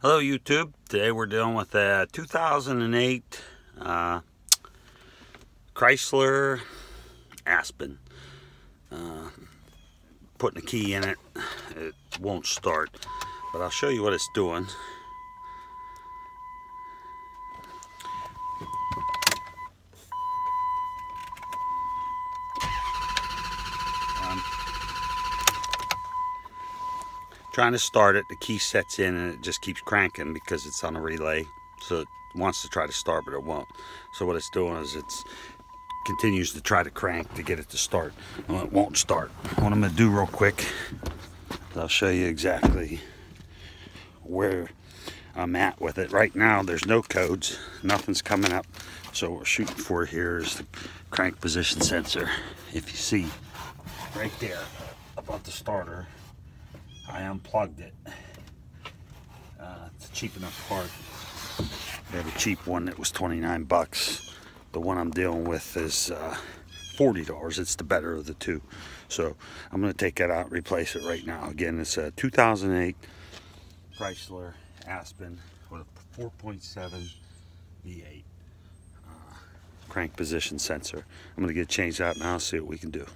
Hello YouTube. Today we're dealing with a 2008 uh, Chrysler Aspen. Uh, putting a key in it, it won't start. But I'll show you what it's doing. Um, trying to start it, the key sets in and it just keeps cranking because it's on a relay. So it wants to try to start, but it won't. So what it's doing is it's continues to try to crank to get it to start. Well, it won't start. What I'm gonna do real quick, I'll show you exactly where I'm at with it. Right now, there's no codes, nothing's coming up. So what we're shooting for here is the crank position sensor. If you see right there above the starter, I unplugged it. Uh, it's a cheap enough part. They have a cheap one that was 29 bucks. The one I'm dealing with is uh, $40. It's the better of the two. So I'm going to take that out replace it right now. Again, it's a 2008 Chrysler Aspen with a 4.7 V8 uh, crank position sensor. I'm going to get it changed out now see what we can do.